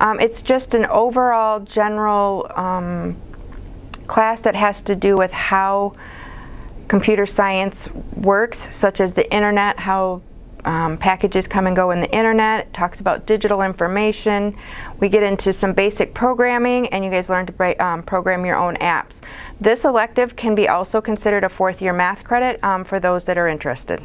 Um, it's just an overall general um, class that has to do with how computer science works, such as the internet, how um, packages come and go in the internet. It talks about digital information. We get into some basic programming and you guys learn to um, program your own apps. This elective can be also considered a fourth year math credit um, for those that are interested.